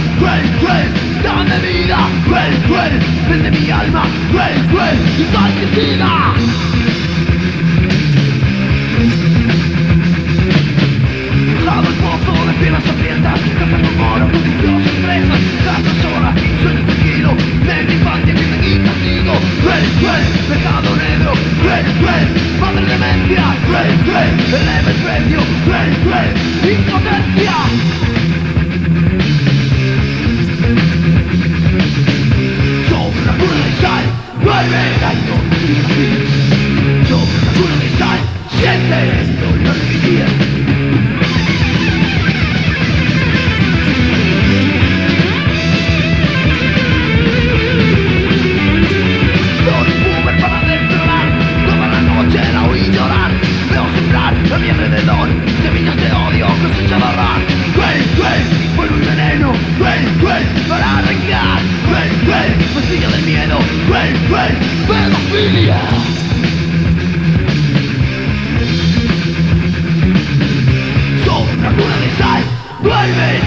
La Cruel, cruel, dame vida Cruel, cruel, vende mi alma Cruel, cruel, igual que siga Dejado el pozo de piedras hambrientas Casa con oro, con dios empresas Casa sola, sueño tranquilo Negra infancia, crimen y castigo Cruel, cruel, pecado negro. Cruel, cruel, madre demencia Cruel, cruel, eleva el precio Cruel, cruel, Ivy!